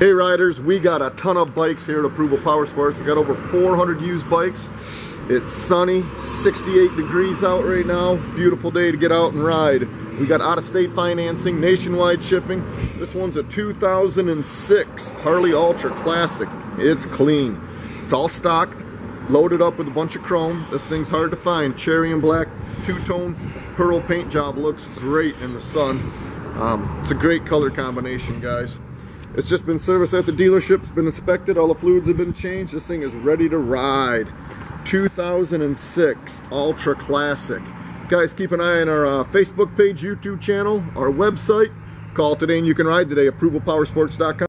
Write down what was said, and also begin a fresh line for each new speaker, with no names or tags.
Hey riders, we got a ton of bikes here at Approval Power Sports. We got over 400 used bikes. It's sunny, 68 degrees out right now. Beautiful day to get out and ride. We got out-of-state financing, nationwide shipping. This one's a 2006 Harley Ultra Classic. It's clean. It's all stock, loaded up with a bunch of chrome. This thing's hard to find. Cherry and black two-tone pearl paint job looks great in the sun. Um, it's a great color combination, guys. It's just been serviced at the dealership, it's been inspected, all the fluids have been changed. This thing is ready to ride. 2006 Ultra Classic. Guys, keep an eye on our uh, Facebook page, YouTube channel, our website. Call today and you can ride today, approvalpowersports.com.